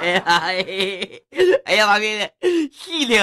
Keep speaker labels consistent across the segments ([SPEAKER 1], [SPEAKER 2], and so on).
[SPEAKER 1] 哎呀，哎呀妈逼的，细灵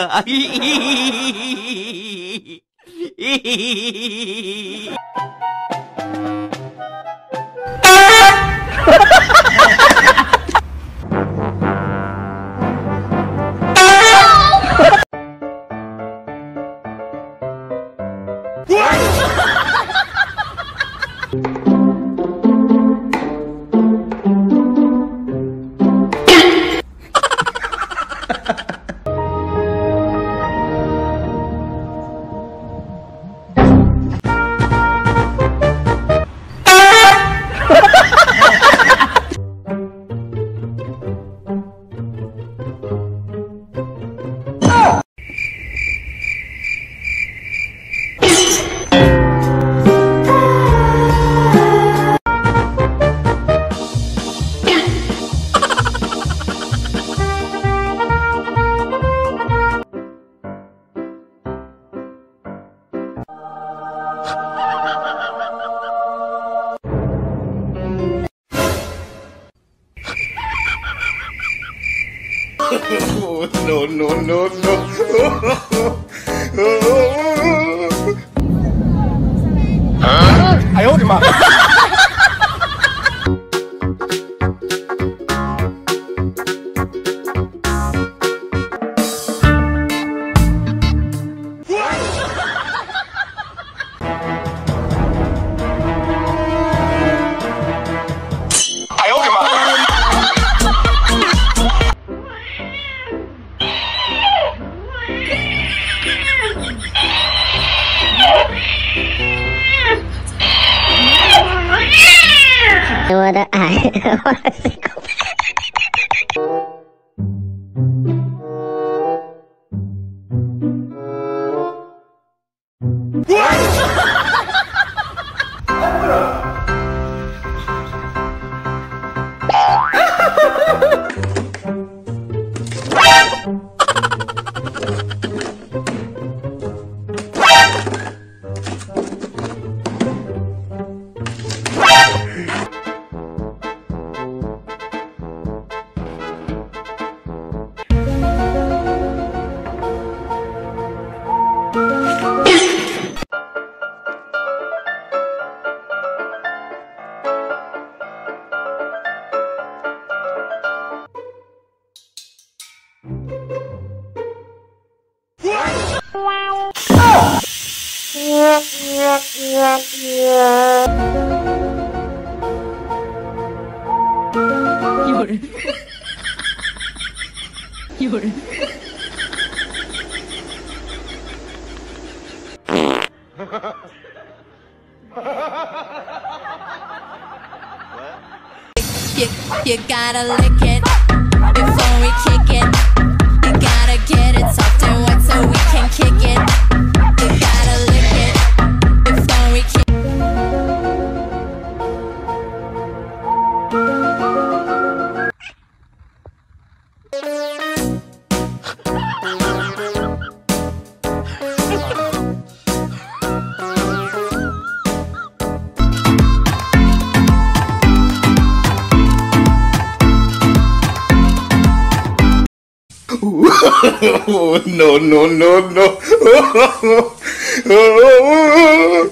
[SPEAKER 1] oh,
[SPEAKER 2] no, no, no, no.
[SPEAKER 3] huh? I owed him up.
[SPEAKER 4] はい、夜夜
[SPEAKER 5] you, you gotta lick it before we kick it. You gotta get it
[SPEAKER 6] Oh, no, no, no, no. Oh,